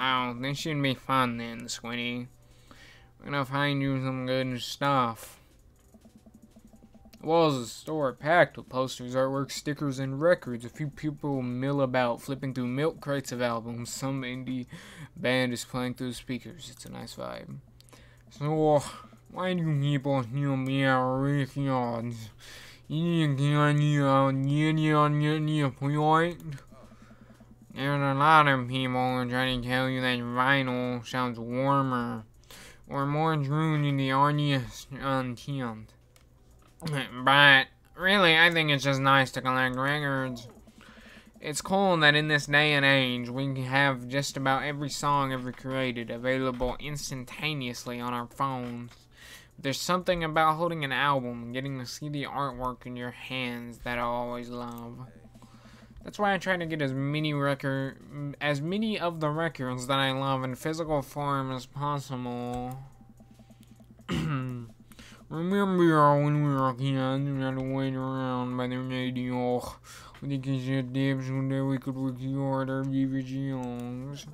Oh, this should be fun then, Squinty. We're gonna find you some good stuff. The walls of the store are packed with posters, artwork, stickers, and records. A few people mill about, flipping through milk crates of albums. Some indie band is playing through speakers. It's a nice vibe. So, why do people hear me out records? There's a lot of people are trying to tell you that vinyl sounds warmer or more true to the audience content. But really, I think it's just nice to collect records. It's cool that in this day and age, we can have just about every song ever created available instantaneously on our phones. There's something about holding an album and getting to see the artwork in your hands that I always love. That's why I try to get as many record, as many of the records that I love in physical form as possible. Remember when we were kids, we had to wait around by the radio with the cassette tapes so that we could record our songs.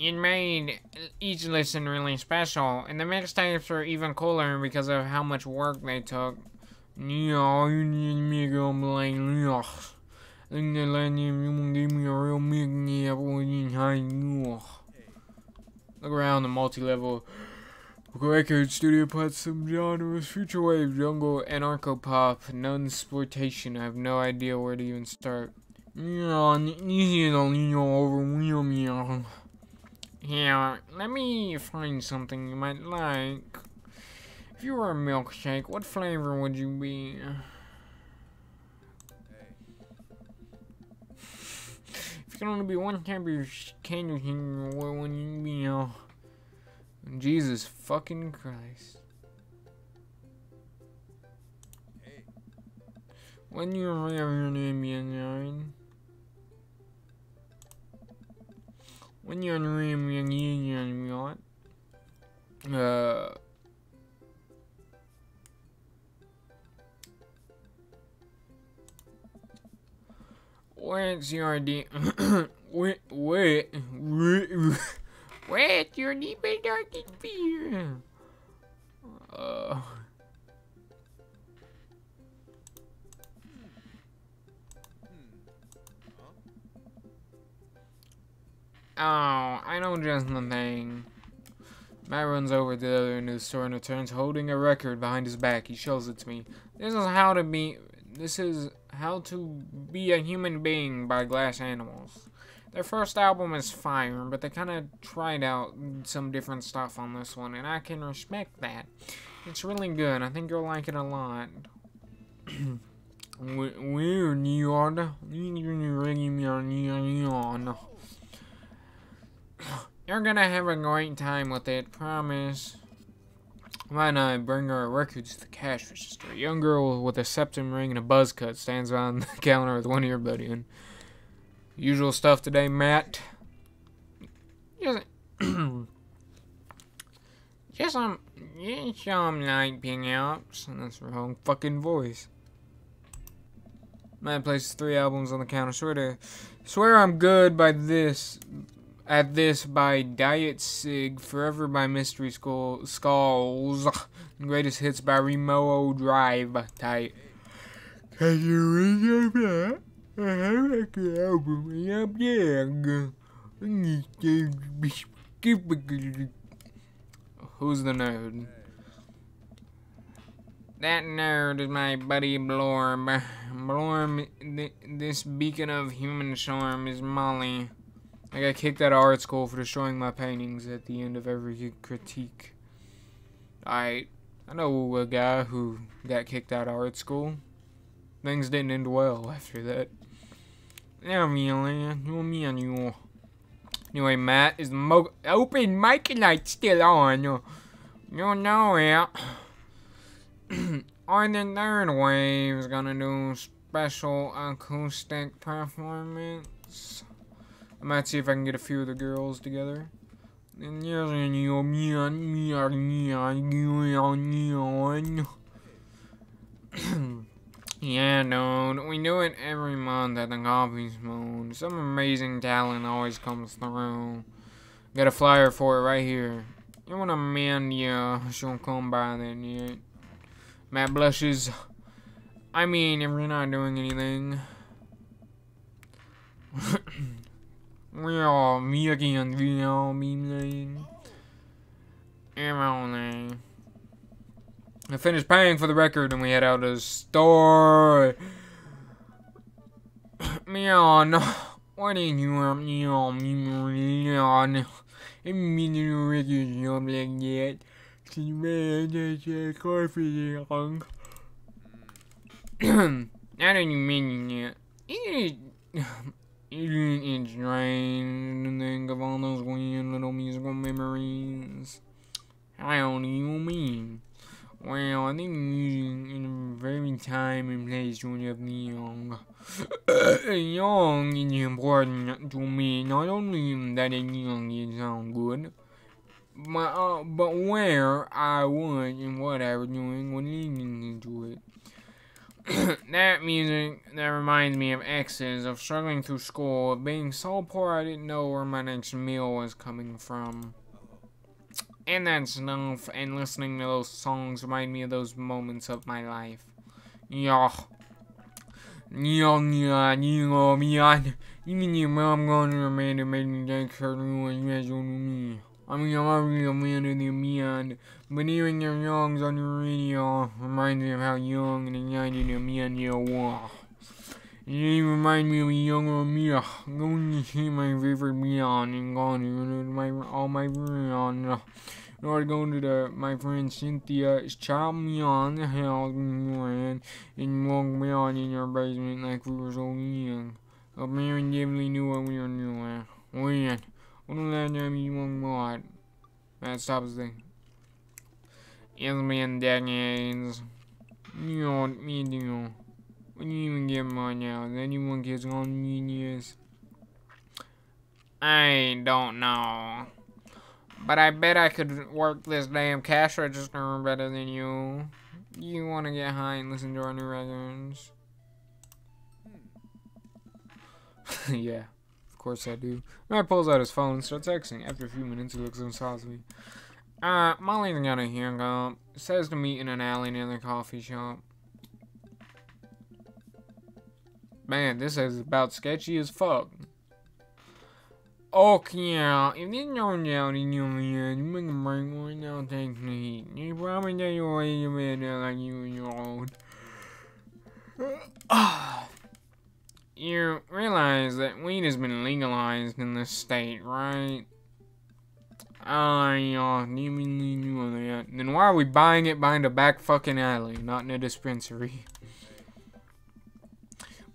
It made each listen really special, and the mixtapes were even cooler because of how much work they took. Yeah, you like gave me a real Look around the multi-level record studio put some genres, future wave, jungle, anarcho pop, non sportation. I have no idea where to even start. Yeah, to. Yeah, let me find something you might like. If you were a milkshake, what flavor would you be? if you can only be one type of candy, what would you be? Uh, Jesus fucking Christ. When you have your name in When you're in the union, what? Uh. What's your idea? wait, wait, wait. What's your deep and darkest fear? Uh. Oh, I know just the thing. Matt runs over to the other end of the store and returns holding a record behind his back. He shows it to me. This is how to be. This is how to be a human being by Glass Animals. Their first album is fire, but they kind of tried out some different stuff on this one, and I can respect that. It's really good. I think you'll like it a lot. Weird, Neon. You're gonna have a great time with it, promise. Not bring our records to the cash register? A young girl with a septum ring and a buzz cut stands on the counter with one earbud in. Usual stuff today, Matt. Just, some, just some night ping outs. That's the wrong fucking voice. Matt places three albums on the counter. Swear to, swear I'm good by this, at this by Diet Cig, Forever by Mystery Skull, Skulls, Greatest Hits by Remo Drive. Tight. Can you read that? Who's the nerd? That nerd is my buddy Blorb. Blorb, th this beacon of human charm is Molly. I got kicked out of art school for destroying my paintings at the end of every critique. I I know a guy who got kicked out of art school. Things didn't end well after that. Uh, you. Anyway, Matt, is mo open mic night still on? You know it. on the third wave is gonna do special acoustic performance. Might see if I can get a few of the girls together. Yeah, dude. We do it every month at the Coffee Spoon. Some amazing talent always comes through. Got a flyer for it right here. You want to man, yeah, she'll come by then yet. Matt blushes. I mean, if you're not doing anything. me again, we are me Emily. I finished paying for the record and we head out to the store. Meow, no. Why didn't you want me on me, Meow? I'm meaning to record job like that. Bad that's a coffee wrong. You mention it, it it's strange to think of all those weird little musical memories. How do you mean? Well, I think music in a very time and place when you're young. young is important to me. Not only that young is sound good, but, uh, but where I was and what I was doing when listening to it. that music that reminds me of exes, of struggling through school, of being so poor I didn't know where my next meal was coming from. And that stuff and listening to those songs remind me of those moments of my life. Yeah. Even your mom gone to man that made me take to you you me. I mean, I'm a man of the man, but hearing your songs on the radio reminds me of how young and excited a man you were. It remind me of a younger me going to see my favorite beyond and gone to my all my beyond. In order to the my friend Cynthia's child me on house and walked beyond in your basement like we were so young. There and definitely knew what we were doing. When? When the last time you walked by? That stops the It's been decades. You what me do. When you even get mine now, anyone gets on genius. I don't know. But I bet I could work this damn cash register better than you. You want to get high and listen to our new records? yeah, of course I do. Matt pulls out his phone and starts texting. After a few minutes, he looks inside me. Uh, Molly's got a hang up. Says to meet in an alley near the coffee shop. Man, this is about sketchy as fuck. Okay, yeah, if this turns out in your man, you make a break right now, take the heat. You probably that you're way your bed like you and your old. you realize that weed has been legalized in this state, right? Knew that. Then why are we buying it behind a back fucking alley, not in a dispensary?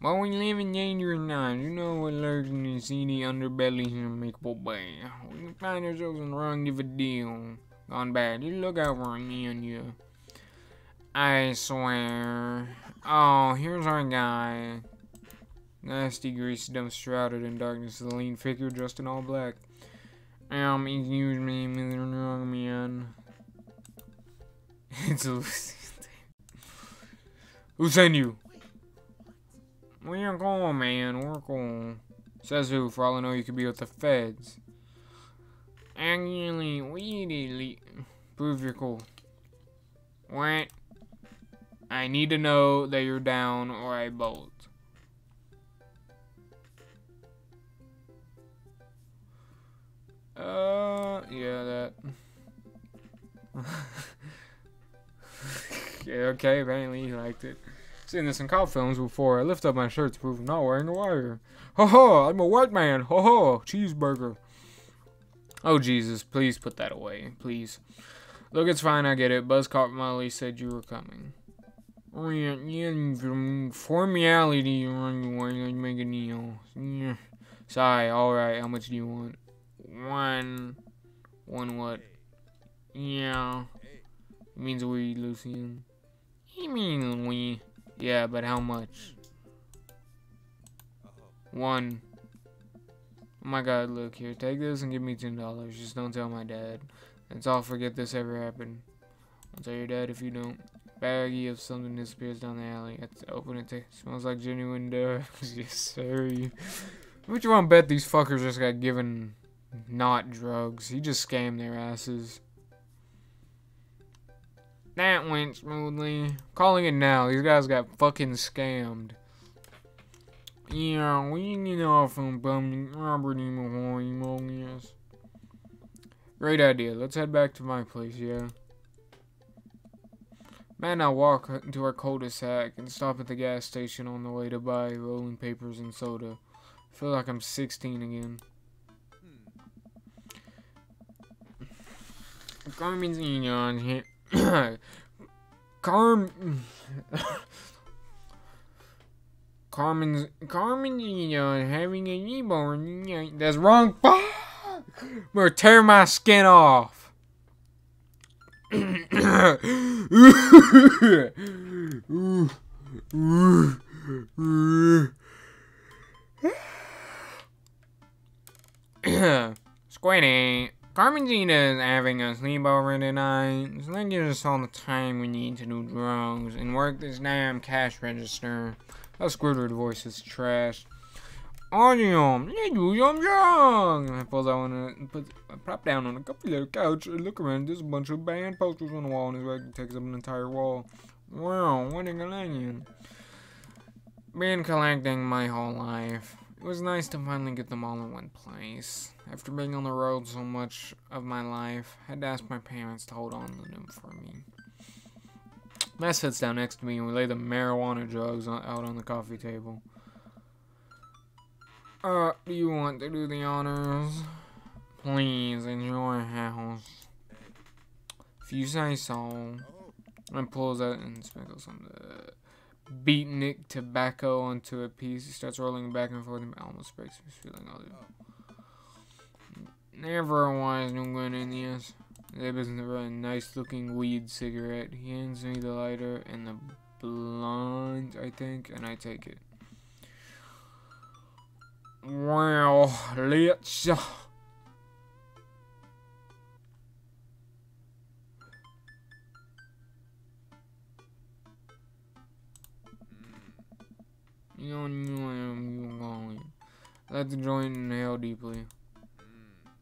But we live in dangerous times. You know what lurks in the seedy underbelly of Maple Bay. We can find ourselves in the wrong of a deal. Gone bad. You look out for me and you. I swear. Oh, here's our guy. Nasty, greasy, dumb, shrouded in darkness, the lean figure dressed in all black. Um, excuse me, Mr. Wrong Man. it's a Who sent you? We're cool, man. We're cool. Says who? For all I know, you could be with the feds. Actually, we need prove you're cool. What? I need to know that you're down or I bolt. Uh, yeah, that. yeah, okay, apparently you liked it. Seen this in cop films before. I lift up my shirt to prove I'm not wearing a wire. Ho ho, I'm a white man. Ho ho, cheeseburger. Oh, Jesus, please put that away, please. Look, it's fine, I get it. Buzzcop Molly said you were coming. Formality, you run away, you make a deal. Sorry, alright, how much do you want? One. One what? Yeah. It means we, Lucian. He means we. Yeah, but how much? One. Oh my god, look here. Take this and give me $10. Just don't tell my dad. That's all. Forget this ever happened. I'll tell your dad if you don't. baggie of something disappears down the alley. Have open it. Smells like genuine drugs. yes, sir. Which one bet these fuckers just got given not drugs? He just scammed their asses. That went smoothly. Calling it now. These guys got fucking scammed. Yeah, we get off on bumming Robert Mahoney, yes. Great idea. Let's head back to my place, yeah. Man, I walk into our cul-de-sac and stop at the gas station on the way to buy rolling papers and soda. I feel like I'm 16 again. Carmen's on here. Carm. Carmen's Carmen, you know, having a newborn. That's wrong. I'm gonna tear my skin off. Squiddy. Carmenina is having a sleepover tonight, so that gives us all the time we need to do drugs and work this damn cash register. That Squidward voice is trash. Audium, let do some drugs. I pull down and uh, put I uh, prop down on a comfy little couch and look around. There's a bunch of band posters on the wall, and his leg takes up an entire wall. Wow, what a collection. Been collecting my whole life. It was nice to finally get them all in one place. After being on the road so much of my life, I had to ask my parents to hold on to them for me. Matt sits down next to me and we lay the marijuana drugs out on the coffee table. Uh, do you want to do the honors? Please, enjoy house. If you say so. And pulls out and sprinkles some the beatnik tobacco onto a piece. He starts rolling back and forth and almost breaks his feeling all Never was no good in this. That was a nice looking weed cigarette. He hands me the lighter and the blunt, I think, and I take it. Well, let's. Uh, Let the joint inhale deeply.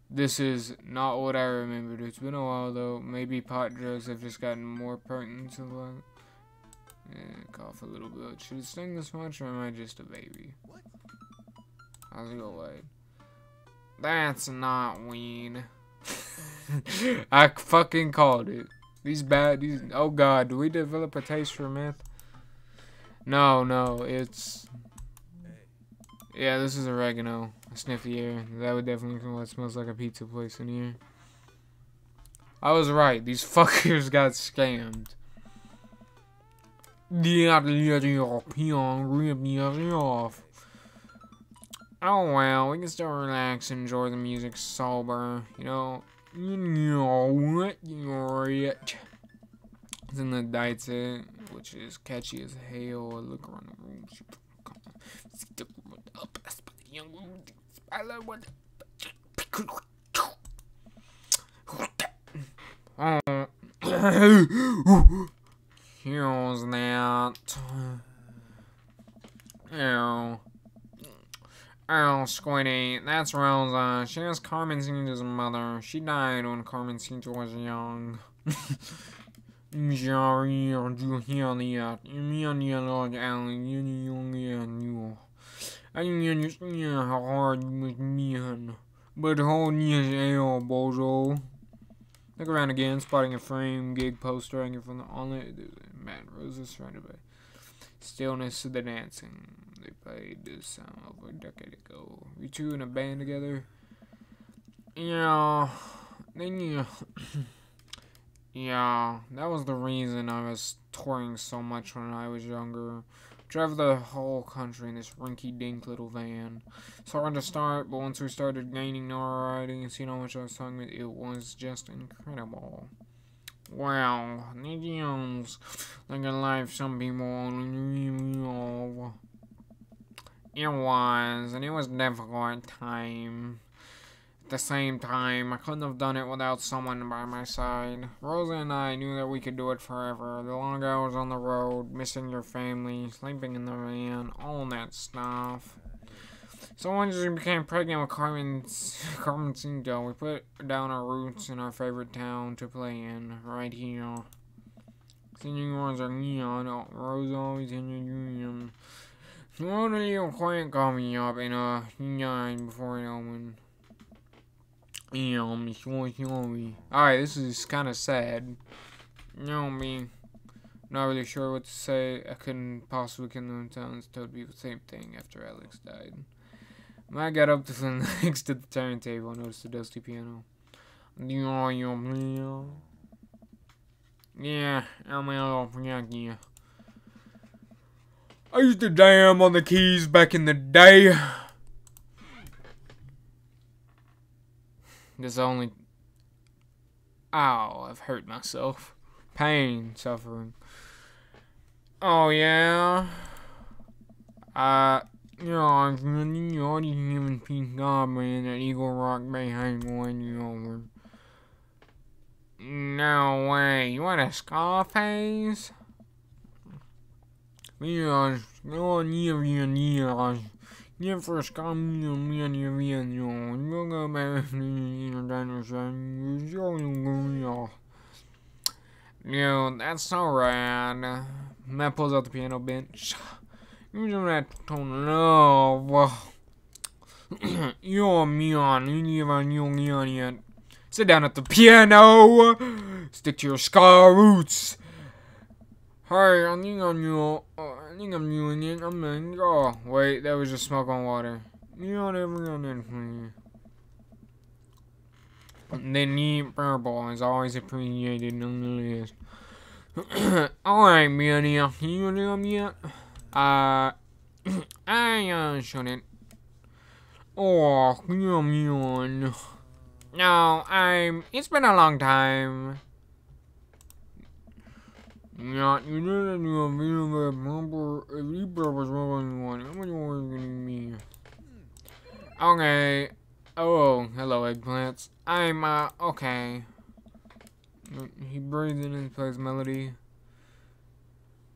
This is not what I remembered. It's been a while though. Maybe pot drugs have just gotten more potent to life. Yeah, cough a little bit. Should it sting this much or am I just a baby? How's your leg? That's not weed. I fucking called it. These bad, these, oh god, do we develop a taste for meth? No, no, it's, yeah, this is oregano. Sniff the air. That would definitely come smells like a pizza place in here. I was right. These fuckers got scammed. Oh well, we can still relax and enjoy the music sober. You know, you know what? It. Then the Daitse, which is catchy as hell. Look around the room. I love what. Oh. Here's that. Ew. Oh, Squiddy, that's Rosa. She was Carmen Senior's mother. She died when Carmen Senior was young. Sorry, you hear that? Me uh, and you like Alan, you. I understand how hard you must be, but holding his L, bozo. Look around again, spotting a frame gig poster hanging from the on it. Matt Rosa surrounded by stillness of the dancing. They played this song over a decade ago. We two in a band together. Yeah, then you. yeah, that was the reason I was touring so much when I was younger. Drive the whole country in this rinky-dink little van. It's hard to start, but once we started gaining notoriety and seeing how much I was talking about, it was just incredible. Wow, idioms like a life some people only It was, and it was difficult time. The same time. I couldn't have done it without someone by my side. Rosa and I knew that we could do it forever. The long hours on the road, missing your family, sleeping in the van, all that stuff. So once we became pregnant with Carmen, Carmen Cinco, we put down our roots in our favorite town to play in, right here. Singing Señores are neon, uh, Rosa always in your union. Of you call me up in a nine before it opened. Um, Alright, this is kind of sad. You know me. Not really sure what to say. I couldn't possibly condone towns told people the same thing after Alex died. When I got up to the next to the turntable, I noticed the dusty piano. Yeah, I'm I used to jam on the keys back in the day. There's only. Ow, I've hurt myself. Pain, suffering. Oh, yeah. Uh, you know, I'm you know, the human peace God, man, that Eagle Rock hang one you over. No way. You want a Scarface? Yeah, no, yeah, yeah, yeah. Nie przeszkadzam mnie nie wiedzą, mogę Yo, that's so rad. Matt pulls out the piano bench. Using that tone love. You're me on, you even young yet. Sit down at the piano. Stick to your scar roots. Hi, I think I'm new. I think I'm doing it. I'm in. Oh, wait, that was just smoke on water. You don't ever got that for you. The neat purple is always appreciated on the list. Alright, can you do them yet? Uh, I uh, shouldn't. Oh, come on. No, I'm. It's been a long time. Ja, you didn't do a video that number Libra was rolling one. How many more you getting me? Okay. Oh, hello, eggplants. I'm, uh, okay. He breathed in and plays melody.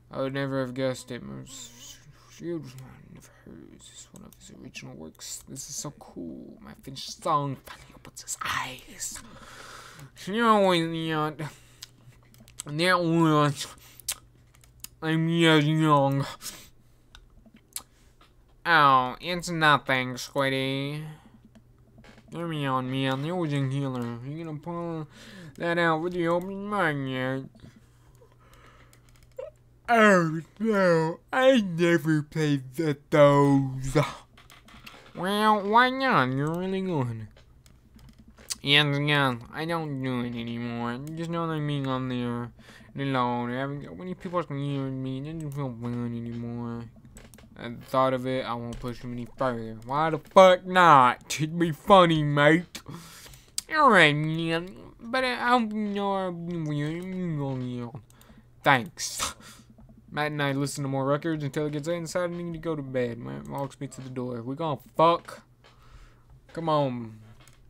I would never have guessed it. Shield never heard. This is one of his original works. This is so cool. My finished song finally opens his eyes. You you know, that was I'm young. Oh, it's nothing, Squiddy. Let me on, man. There was a healer. You gonna pull that out with the open mind yet? Oh, no. I never played the those. Well, why not? You're really good. Yeah, yeah, I don't do it anymore. Just know that I'm being on there alone. Having many people are hearing me, it doesn't feel fun anymore. I thought of it, I won't push them any further. Why the fuck not? It'd be funny, mate. Alright, man. But I hope you know Thanks. Matt and I listen to more records until it gets inside and need to go to bed. Matt walks me to the door. We gonna fuck? Come on.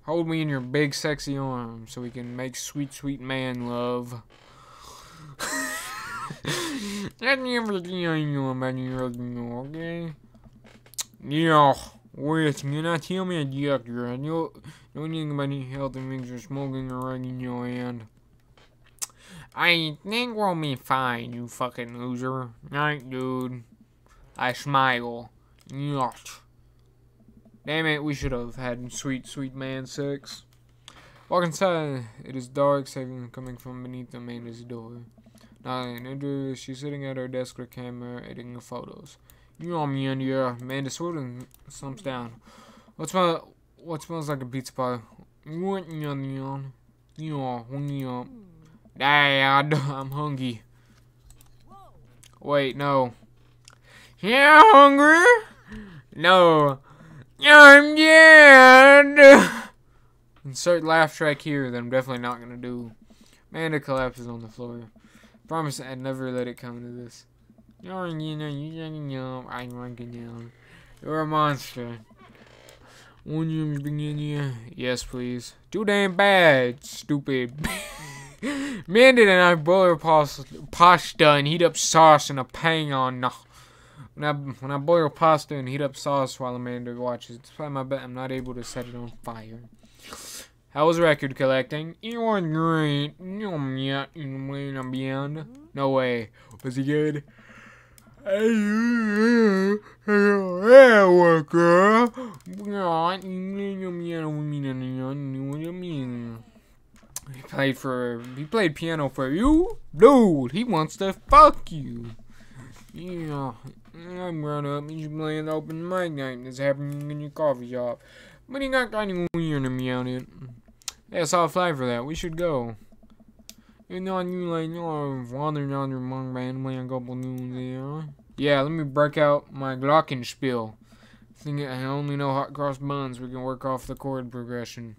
Hold me in your big sexy arms so we can make sweet, sweet man love. Okay? Yeah, wait, you're not telling me a doctor. I know, know anything about any health and things or smoking or writing your hand. I think we'll be fine, you fucking loser. Night, dude. I smile. Yacht. Damn it, we should have had sweet, sweet man sex. Walk inside. It is dark, saving coming from beneath the Amanda's door. Nine. Andrew, She's sitting at her desk with camera, editing photos. You know me, and yeah. Amanda sort of slumps down. What smells? What smells like a pizza pie? What yum yum? Yeah, yum. Dad, I'm hungry. Wait, no. Yeah, hungry? No. I'm dead. Insert laugh track here that I'm definitely not gonna do. Amanda collapses on the floor. Promise I'd never let it come to this. You're you you a monster. One year beginning. Yes, please. Too damn bad, stupid. Amanda and I boil pasta and heat up sauce in a pang on. When I when I boil pasta and heat up sauce while Amanda watches, probably my bet I'm not able to set it on fire. How was record collecting? It was great. No way. Was he good? He played for. He played piano for you, dude. He wants to fuck you. Yeah, I'm grown up. and You play an open mic night that's happening in your coffee shop. But he got kind of weird to me on it. Yeah, I saw a flag for that. We should go. You know, you like, you know, wandering down your band playing a couple tunes there. Yeah, let me break out my glockenspiel. I think I only know hot cross buns. We can work off the chord progression.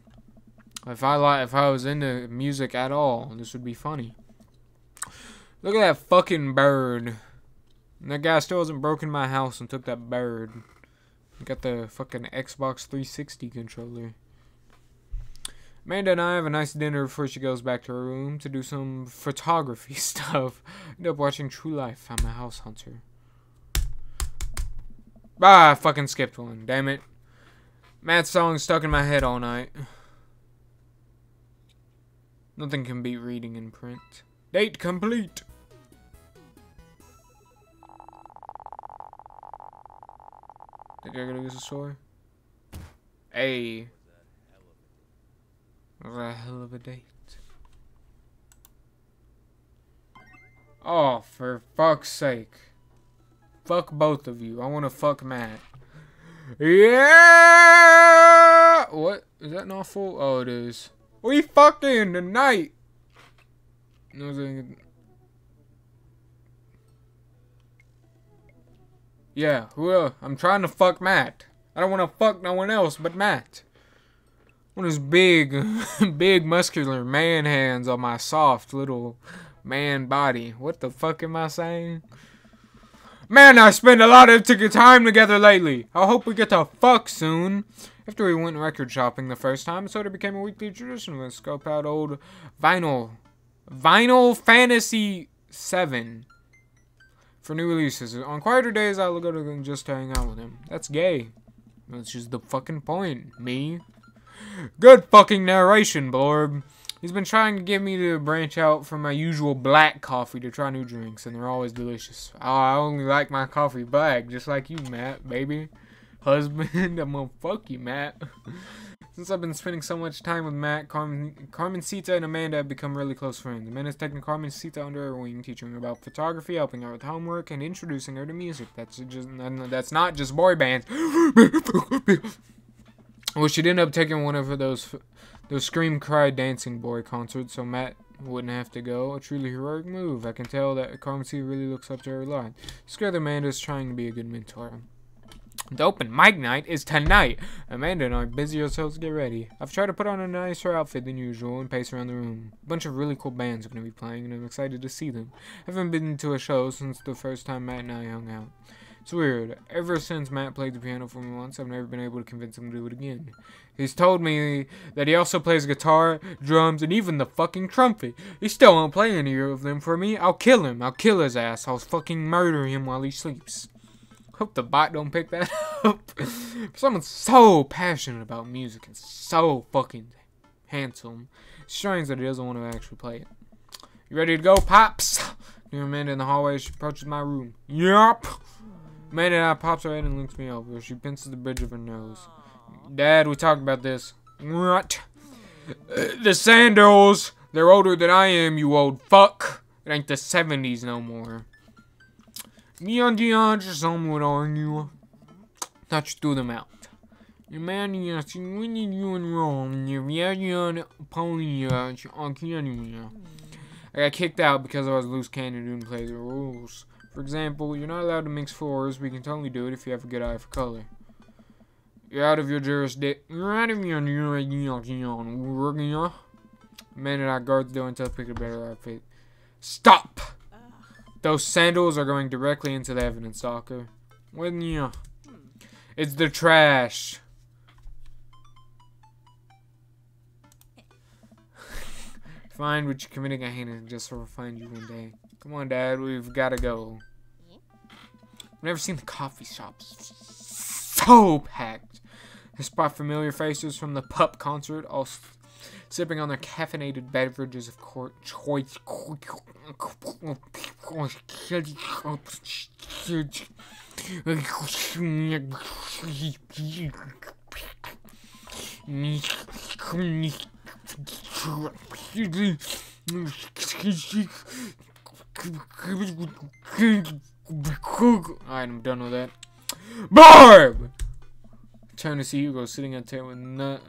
If I like, if I was into music at all, this would be funny. Look at that fucking bird. And that guy still hasn't broken my house and took that bird. Got the fucking Xbox 360 controller. Amanda and I have a nice dinner before she goes back to her room to do some photography stuff. End up watching True Life. I'm a house hunter. Ah, I fucking skipped one. Damn it. Matt's song stuck in my head all night. Nothing can beat reading in print. Date complete. Think I gotta use a sword? Hey. Was a hell of a date. Oh, for fuck's sake. Fuck both of you. I want to fuck Matt. Yeah! What? Is that not full? Oh, it is. We fucking tonight! Yeah, who? I'm trying to fuck Matt. I don't want to fuck no one else but Matt. One of his big, big muscular man hands on my soft little man body. What the fuck am I saying? Man, I spend a lot of time together lately. I hope we get to fuck soon. After we went record shopping the first time, so it became a weekly tradition. We scope out old vinyl, Vinyl Fantasy 7 for new releases. On quieter days, I'll go to them just hang out with him. That's gay. That's just the fucking point. Me. Good fucking narration, Blorb. He's been trying to get me to branch out from my usual black coffee to try new drinks, and they're always delicious. Oh, I only like my coffee black, just like you, Matt, baby. Husband, I'm gonna fuck you, Matt. Since I've been spending so much time with Matt, Carmen, Carmensita and Amanda have become really close friends. Amanda's taking Carmensita under her wing, teaching her about photography, helping her with homework, and introducing her to music. That's just that's not just boy bands. well, she'd end up taking one of those those Scream Cry Dancing Boy concerts, so Matt wouldn't have to go. A truly heroic move. I can tell that Carmensita really looks up to her a lot. Scared Amanda's trying to be a good mentor. The open mic night is tonight. Amanda and I are busy ourselves to get ready. I've tried to put on a nicer outfit than usual and pace around the room. A bunch of really cool bands are going to be playing and I'm excited to see them. I haven't been to a show since the first time Matt and I hung out. It's weird. Ever since Matt played the piano for me once, I've never been able to convince him to do it again. He's told me that he also plays guitar, drums, and even the fucking trumpet. He still won't play any of them for me. I'll kill him. I'll kill his ass. I'll fucking murder him while he sleeps. Hope the bot don't pick that up. Someone's so passionate about music and so fucking handsome. Strange that he doesn't want to actually play it. You ready to go, Pops? New Amanda in the hallway, she approaches my room. Yup. Amanda and I pops her head and looks me over. She pinches the bridge of her nose. Dad, we talked about this. What? the sandals! They're older than I am, you old fuck! It ain't the 70s no more. Me and Dion just someone on you. Thought you threw them out. Yes, we need you in Rome. You're very pony, on Canada. I got kicked out because I was loose cannon and didn't play the rules. For example, you're not allowed to mix floors, but you can totally do it if you have a good eye for color. You're out of your jurisdiction. You're out of your jurisdiction. Man and I guard the door until I pick a better outfit. Stop! Those sandals are going directly into the evidence locker. Wouldn't you? It's the trash. Fine with you committing a heinous just so we'll find you one day. Come on, Dad, we've gotta go. I've never seen the coffee shops so packed. I spot familiar faces from the pup concert, all sipping on their caffeinated beverages of choice. Alright, I'm done with that. Barb! Turn to see Hugo sitting at a table with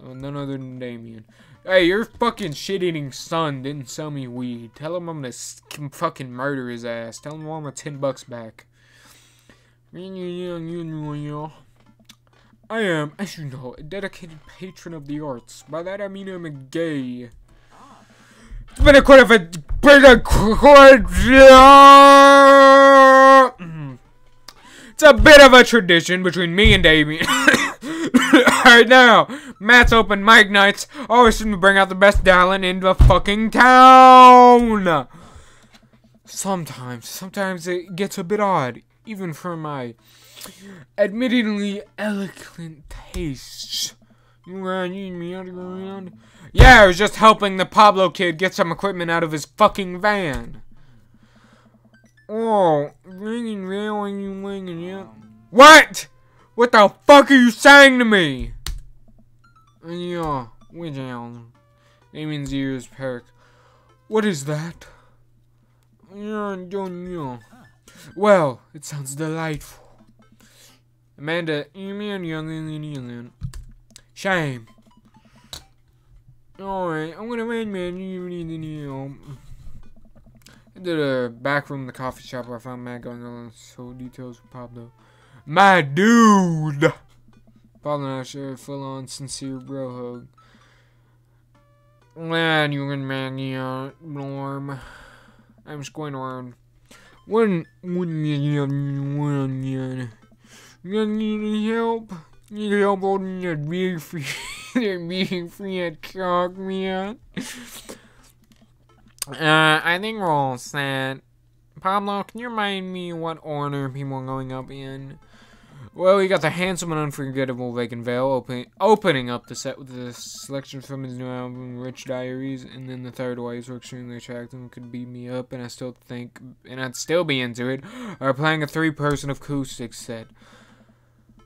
with none other than Damien. Hey, your fucking shit-eating son didn't sell me weed. Tell him I'm gonna fucking murder his ass. Tell him I want my ten bucks back. I am, as you know, a dedicated patron of the arts. By that I mean I'm a gay. It's been a quite of a been a quite It's a bit of a tradition between me and Damien. Alright now, Matt's open mic nights always seem to bring out the best talent in the fucking town. Sometimes, sometimes it gets a bit odd, even for my admittedly eloquent tastes. Yeah, I was just helping the Pablo kid get some equipment out of his fucking van. Oh, ringing when you winging yeah. What? What the fuck are you saying to me? Yeah, way down. Damien's ears perk. What is that? Yeah, I don't know. Well, it sounds delightful. Amanda? Shame. Alright, I'm gonna man man you need to know. Into the back room of the coffee shop where I found Matt going on so details with Pablo. My dude! Pablo and full on sincere bro hug. Man, you and Maggie are norm. I'm just going around. When, when you when you need help? Need help holding that being free, that being free at chalk, man. Uh, I think we're all set. Pablo, can you remind me what order people are going up in? Well, we got the handsome and unforgettable Vacant Veil open, opening up the set with the selection from his new album, Rich Diaries, and then the third Ways were extremely attractive and could beat me up, and I still think, and I'd still be into it, are playing a three-person acoustic set.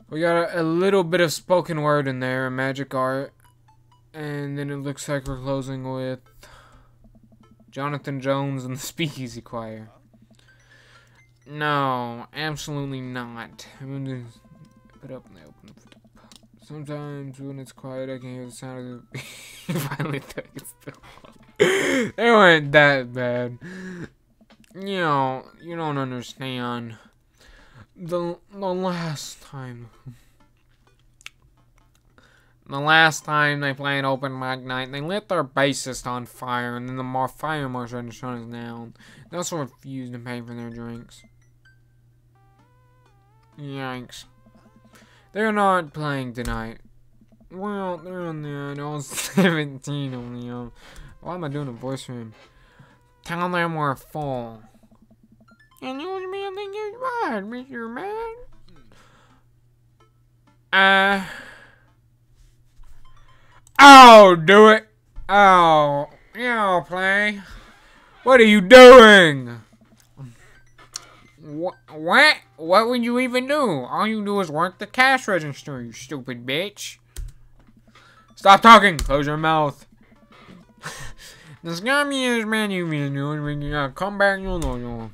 We got a, a little bit of spoken word in there, and magic art, and then it looks like we're closing with Jonathan Jones and the Speakeasy Choir. No, absolutely not. Put up open. Sometimes when it's quiet, I can hear the sound of the. Finally, weren't that bad. You know, you don't understand. The the last time. The last time they played open mic night, they lit their bassist on fire, and then the fire marshal shut us down. They also refused to pay for their drinks. Yikes. They're not playing tonight. Well, they're on I was 17 only. Um, why am I doing a voice for him? Tell them we're full. And you I think you're right, Mr. Man. Uh. I'll do it. Oh, yeah, I'll play. What are you doing? What? What? What would you even do? All you do is work the cash register, you stupid bitch. Stop talking. Close your mouth. this got me as menu menu. When you uh, come back, you'll know. You'll.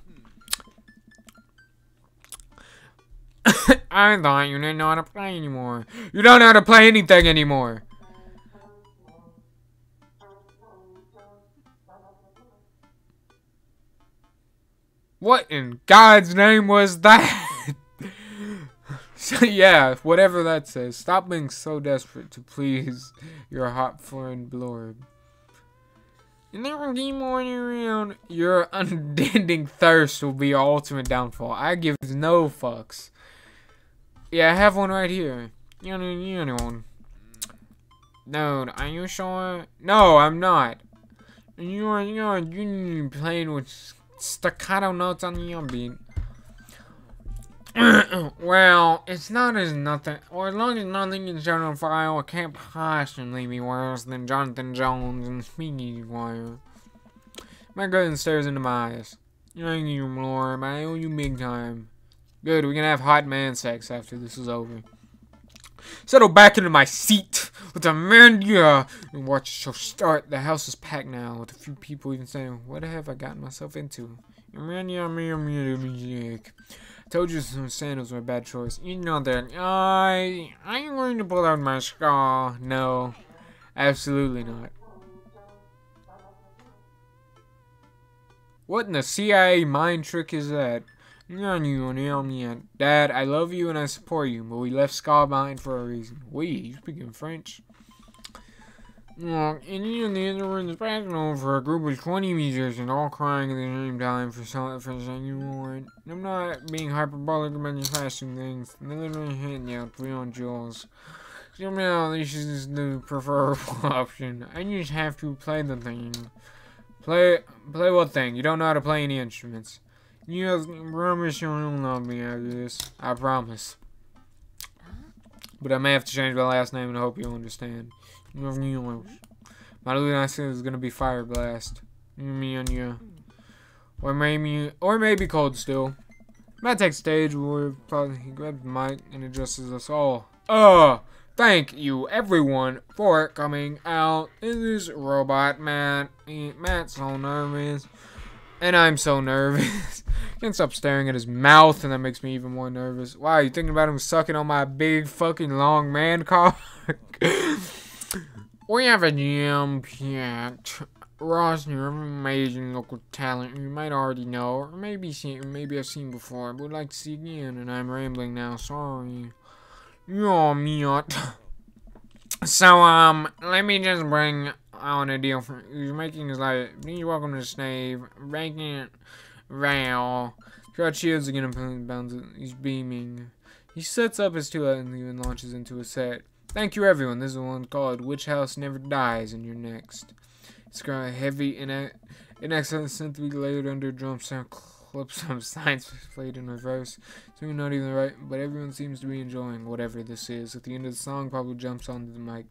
I thought you didn't know how to play anymore. You don't know how to play anything anymore. What in God's name was that? so, yeah, whatever that says. Stop being so desperate to please your hot foreign blorb. You never keep on around. Your unending thirst will be your ultimate downfall. I give no fucks. Yeah, I have one right here. You know, you know. Dude, are you sure? No, I'm not. You're, you're, you're playing with staccato notes on the beat. well, it's not as nothing, or as long as nothing is shown on file, it can't possibly be worse than Jonathan Jones and Speaky Wire. My cousin stares into my eyes. Thank you, Lord, I owe you big time. Good, we can have hot man sex after this is over. Settle back into my seat with Amanda and watch the show start. The house is packed now with a few people even saying, What have I gotten myself into? I told you some sandals were a bad choice. You know that. I, I'm going to pull out my scar. No, absolutely not. What in the CIA mind trick is that? Dad, I love you and I support you, but we left Ska behind for a reason. We, you speaking French? Look, you and the other room is passing over a group of 20 musicians all crying at the same time for something for saying you. I'm not being hyperbolic about your fashion things. They're literally you out beyond jewels. Somehow this is the preferable option. I just have to play the thing. Play, play what thing? You don't know how to play any instruments. You have promise you'll love me after this. I promise. But I may have to change my last name and I hope you'll understand. My last name is gonna be Fire Blast. Me and you. Or maybe or maybe Cold Steel. Might take stage where he grabs the mic and addresses us all. Uh thank you everyone for coming out. This is Robot Matt. Matt's so nervous. And I'm so nervous. Can't stop staring at his mouth, and that makes me even more nervous. Wow, you thinking about him sucking on my big fucking long man cock? we have a jam roster of amazing local talent you might already know, or maybe seen, maybe I've seen before, but would like to see again. And I'm rambling now. Sorry. Me. So, um, let me just bring on a deal for you're making his life. Please welcome to Snave, Vacant, Val. Got shields again bounds. He's beaming. He sets up his two and even launches into a set. Thank you, everyone. This is one called Witch House Never Dies, and you're next. It's got a heavy and in excellent synth layered under drum sound clips of science played in reverse. So not even right, but everyone seems to be enjoying whatever this is. At the end of the song, probably jumps onto the mic.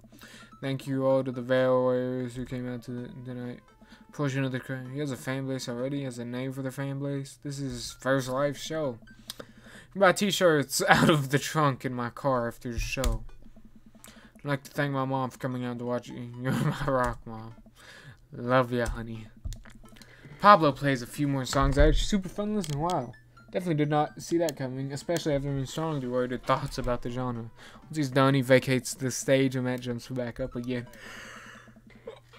Thank you all to the Veil Warriors who came out to the, tonight. Portion of the crowd. He has a fan base already. He has a name for the fan base. This is his first live show. buy t-shirts out of the trunk in my car after the show. I'd like to thank my mom for coming out to watch you. You're my rock mom. Love ya, honey. Pablo plays a few more songs that are super fun to listen. Wow. Definitely did not see that coming, especially after being strong devoted thoughts about the genre. Once he's done, he vacates the stage and Matt jumps back up again.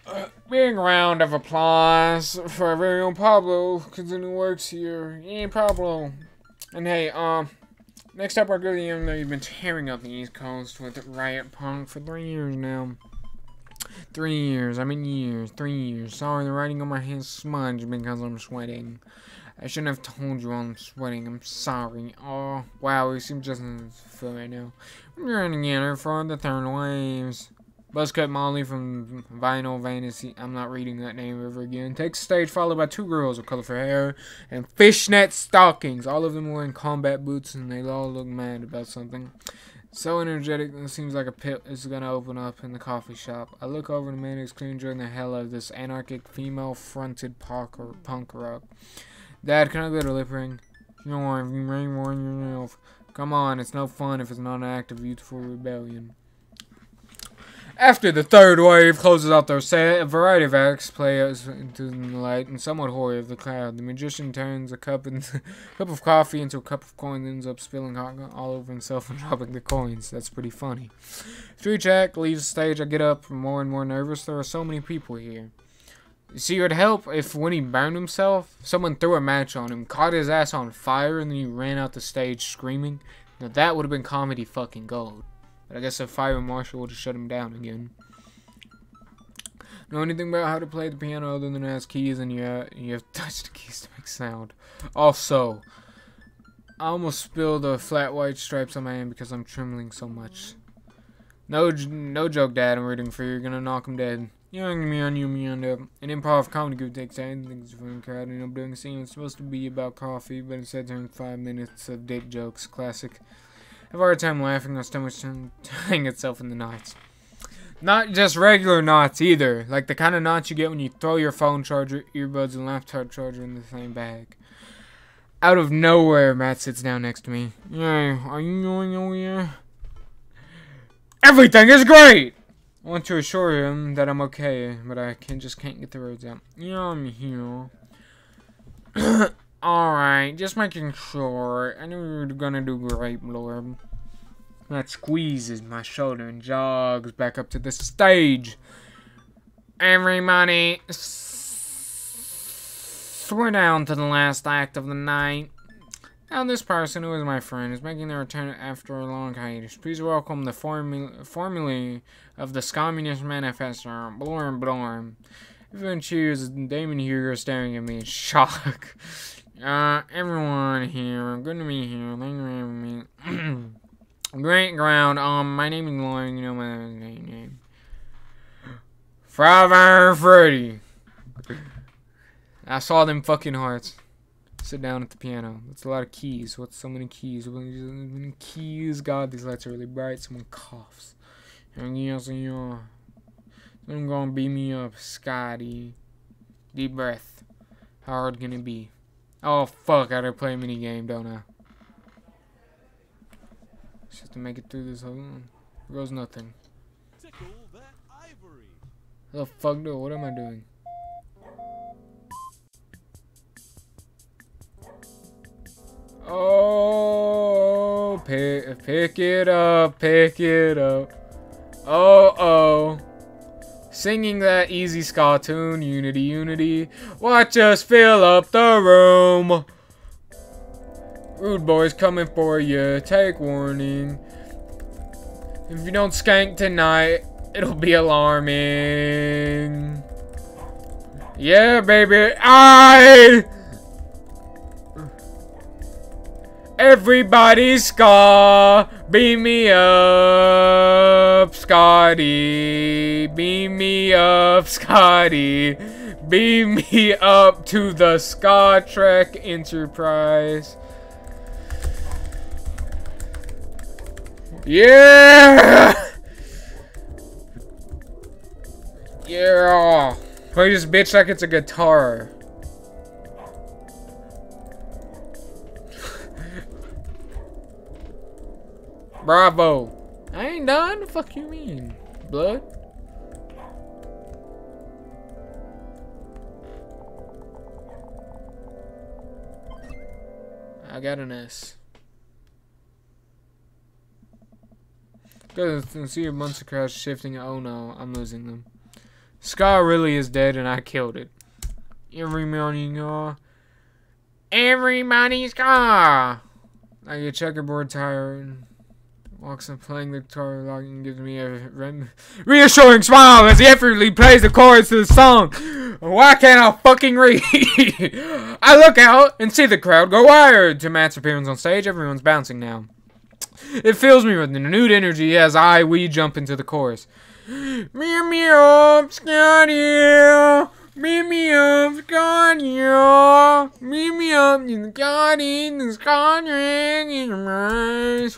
Uh, big round of applause for our very own Pablo, cause continuing works here. Yay, Pablo. And hey, um, next up, our good young though you've been tearing up the East Coast with Riot Punk for three years now. Three years, I mean years, three years. Sorry, the writing on my hands smudged because I'm sweating. I shouldn't have told you I'm sweating. I'm sorry. Oh, wow, we seem just in feel right now. We're running in for the third waves. Buzzcut Molly from Vinyl Fantasy. I'm not reading that name ever again. Takes stage, followed by two girls with colorful hair and fishnet stockings. All of them wearing combat boots, and they all look mad about something. So energetic, it seems like a pit is gonna open up in the coffee shop. I look over the man who's clearly enjoying the hell of this anarchic, female-fronted punk rock. Dad, can I get a lip ring? No, I'm ring one yourself. Come on, it's no fun if it's not an act of youthful rebellion. After the third wave closes out their set, a variety of acts play into the light and somewhat hoary of the crowd. The magician turns a cup and cup of coffee into a cup of coins, ends up spilling hot all over himself and dropping the coins. That's pretty funny. Three Jack leaves the stage. I get up, more and more nervous. There are so many people here. See, it would help if when he burned himself, someone threw a match on him, caught his ass on fire, and then he ran out the stage screaming. Now that would have been comedy fucking gold. But I guess a fire marshal would just shut him down again. Know anything about how to play the piano other than it has keys and you have, you have touched the keys to make sound. Also, I almost spilled the flat white stripes on my hand because I'm trembling so much. No, no joke, Dad. I'm rooting for you. You're gonna knock him dead. Young me on you, me on up. Uh, an improv comedy group takes ten things from the crowd, and I'm doing a scene that's supposed to be about coffee, but instead turns five minutes of dick jokes. Classic. I've a hard time laughing. My stomach's tying itself in the knots. Not just regular knots either, like the kind of knots you get when you throw your phone charger, earbuds, and laptop charger in the same bag. Out of nowhere, Matt sits down next to me. Yeah, are you going over here? Everything is great! I want to assure him that I'm okay, but I can just can't get the words out. Yeah, I'm here. Alright, just making sure. I knew we were gonna do great, Blorb. That squeezes my shoulder and jogs back up to the stage. Everybody, we're down to the last act of the night. Now this person, who is my friend, is making their return after a long hiatus. Please welcome the formula, formulae of the Communist Manifesto, Blorb Blorb. Everyone cheers, Damien Hugo staring at me in shock. Uh, everyone here, good to be here, thank you for having me. Great ground, um, my name is Lauren, you know my name. Father Freddy. I saw them fucking hearts sit down at the piano. That's a lot of keys. What's so many keys? keys? God, these lights are really bright. Someone coughs. Yes, yeah. I'm gonna beat me up, Scotty. Deep breath. How hard can it be? Oh fuck, I gotta play a mini game, don't I? Just have to make it through this whole one. Goes nothing. The fuck do? What am I doing? Oh, pick, pick it up, pick it up. Oh, oh. Singing that easy ska tune, Unity, Unity. Watch us fill up the room. Rude boys coming for you, take warning. If you don't skank tonight, it'll be alarming. Yeah, baby, I... Everybody ska, beam me up, Scotty. Beam me up, Scotty. Beam me up to the Star Trek Enterprise. Yeah! Yeah! Play this bitch like it's a guitar. Bravo. I ain't done. The fuck you mean? Blood? I got an S. Good to see a monster crowds shifting. Oh no, I'm losing them. Scar really is dead and I killed it. Every morning, uh, everybody's car. I get checkerboard tire walks up playing the guitar log and gives me a reassuring smile as he effortlessly plays the chorus to the song. Why can't I fucking read? I look out and see the crowd go wild. To Matt's appearance on stage, everyone's bouncing now. It fills me with renewed energy as I, we jump into the chorus. Meow meow, Scotty. Meet me up, Scotty. Meet me up in the garden, the Scotty.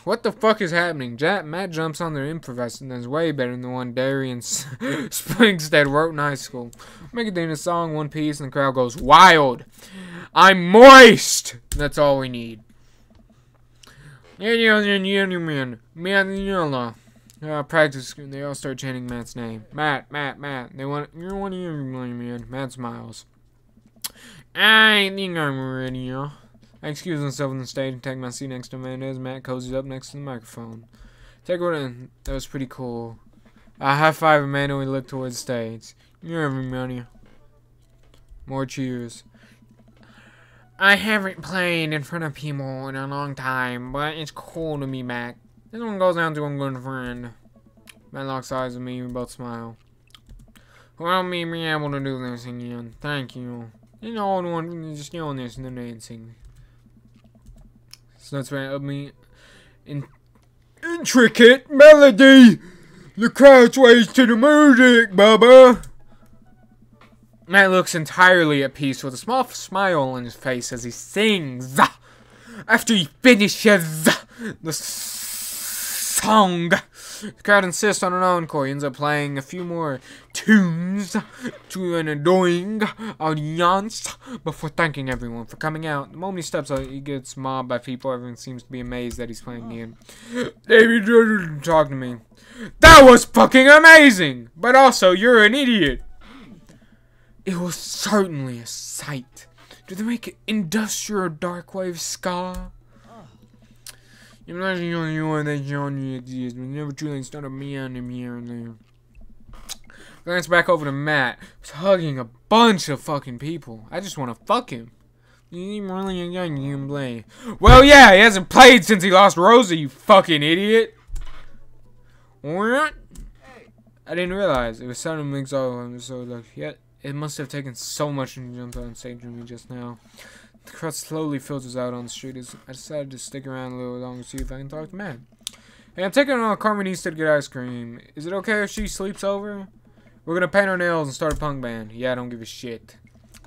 What the fuck is happening? Jack, Matt jumps on their improvising that's way better than the one Darian Springstead wrote in high school. Make it in a song, one piece, and the crowd goes wild. I'm moist. That's all we need. Yeah, yeah, yeah, yeah, man. Man, yeah, uh, practice. They all start chanting Matt's name. Matt, Matt, Matt. They want you're one of you, man. Matt smiles. I think I'm ready. I excuse myself on the stage and take my seat next to as Matt cozies up next to the microphone. Take one in. That was pretty cool. I high five Amanda and we look towards the stage. You're everybody. More cheers. I haven't played in front of people in a long time, but it's cool to be back. This one goes down to a good friend. Matt locks eyes with me, we both smile. Well, me being able to do this again. Thank you. You know, the one just doing this and then dancing. So that's right of me. In intricate melody. The crowd sways to the music, Bubba. Matt looks entirely at peace with a small smile on his face as he sings. After he finishes the song, the crowd insists on an encore. He ends up playing a few more tunes to an adoring audience before thanking everyone for coming out. The moment he steps out, he gets mobbed by people. Everyone seems to be amazed that he's playing again. David, didn't talk to me. That was fucking amazing! But also, you're an idiot. It was certainly a sight. Do they make industrial dark wave ska? You're not the only one that genre exists, but never truly started me on him here and there. Glance back over to Matt, He's hugging a bunch of fucking people. I just want to fuck him. You really a young you can play. Well, yeah, he hasn't played since he lost Rosa, you fucking idiot. What? I didn't realize it was sounding exhausting, so like, yet. It must have taken so much to jump on stage with me just now. The crowd slowly filters out on the street as I decided to stick around a little longer to see if I can talk to Matt. Hey, I'm taking on Carmensita to get ice cream. Is it okay if she sleeps over? We're gonna paint our nails and start a punk band. Yeah, I don't give a shit.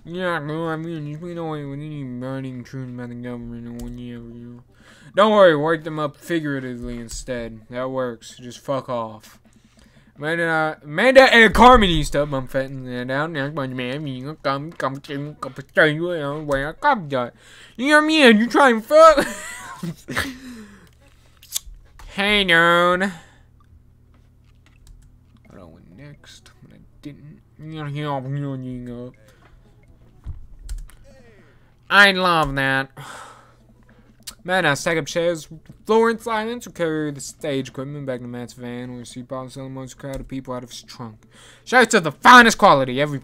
Yeah, no, I mean, we don't want any burning truth about the government or whatever, you know. Don't worry, work them up figuratively instead. That works. Just fuck off. Men, uh, men der er kommunister, man fandt der er man med me come come to come to stay where I come to. You know what I mean? You try and fuck. hey, dude. I went next, but I didn't. I love that. Matt now stack up chairs, in silence, will carry the stage equipment back to Matt's van, where he Bob selling most crowd of people out of his trunk. Shouts of the finest quality, every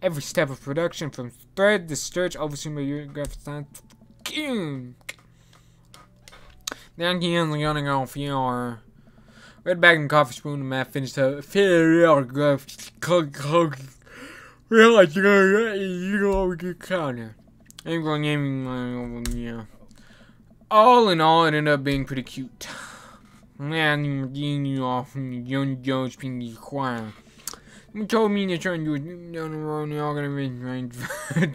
every step of production, from thread to stitch, overseen by your graphic design. Then he ends yawning off your red bag and coffee spoon, and Matt finished a Realize you're gonna get counter. I'm going aiming, yeah all in all, it ended up being pretty cute. Man, you're getting you off young Jones being quiet. You told me to try and do it down the road, and all gonna be trying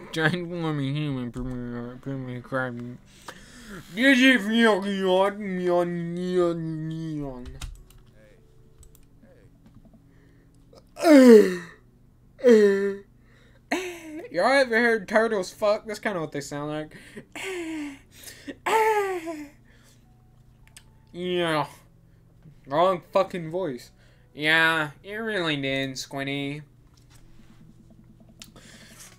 transforming human permanent crime. Did you feel neon, neon, neon, neon? Y'all ever heard turtles fuck? That's kind of what they sound like. yeah. Wrong fucking voice. Yeah, it really did, Squinty.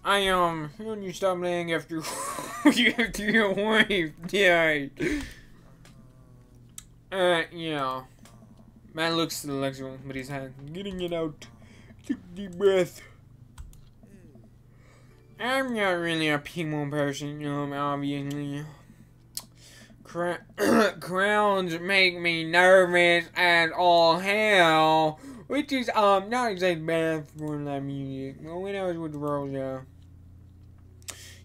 I, um, when you stop laying after after your wife died. Uh, yeah. Man looks to the next one, but he's getting it out. Take a deep breath. I'm not really a people person, um, obviously. crowns make me nervous as all hell, which is um not exactly bad for that music. But when I was with Rosa,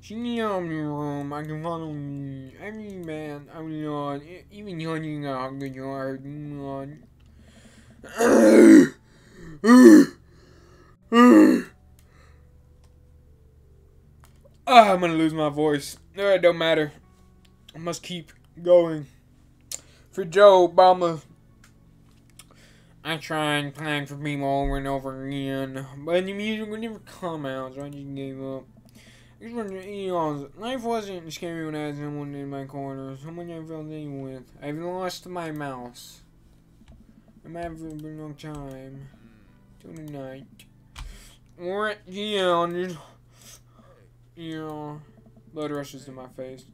she in the room. I can follow me. I mean, man, I'm not even hunting a good yard. I'm gonna lose my voice. it don't matter. I must keep going. For Joe Obama, I tried playing for people over and over again, but the music would never come out, so I just gave up. Just you know, life wasn't scary when I had someone in my corner, someone I felt safe with. I've lost my mouse. I'm having a long time. Till tonight. What? Yeah, just you know, blood rushes to my face.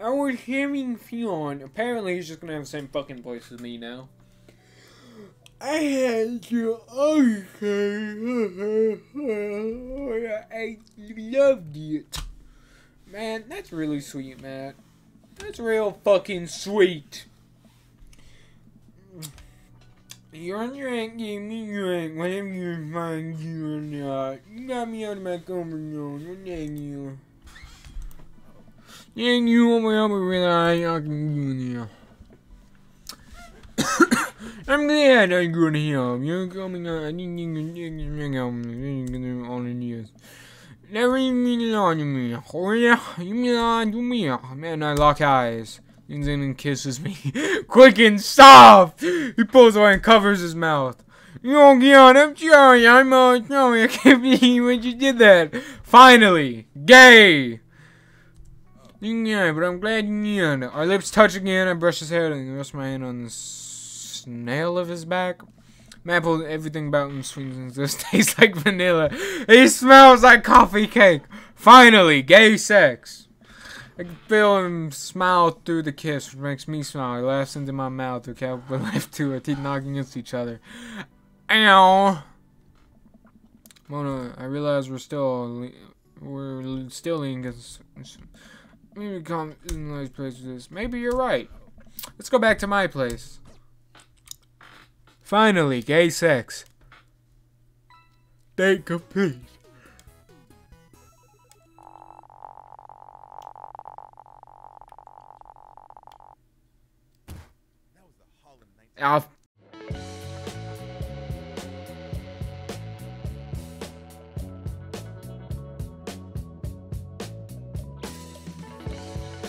I was having fun. Apparently, he's just gonna have the same fucking voice as me now. I had to okay. I loved it. Man, that's really sweet, Matt. That's real fucking sweet. You're on your aunt gave me your aunt, whatever you find you or not. You got me out of my comfort zone, thank you. And you me up with I can do I'm glad I'm good here. You're coming on. I think you can on the news. Never even on me. Oh yeah, you mean on to me. Oh, man, I lock eyes. And kisses me. Quick and soft! He pulls away and covers his mouth. God, I'm sorry. I'm uh, sorry. I can't believe when you did that. Finally, gay. Yeah, but I'm glad you knew. Our lips touch again. I brush his hair and rest my hand on the snail of his back. Maple, everything about him swings this tastes like vanilla. He smells like coffee cake. Finally, gay sex. I can feel him smile through the kiss, which makes me smile. He laughs into my mouth, we can't our teeth knocking against each other. Ow! Mona, I realize we're still we're still leaning against. Maybe come in nice place for this. Maybe you're right. Let's go back to my place. Finally, gay sex. Date complete. I'll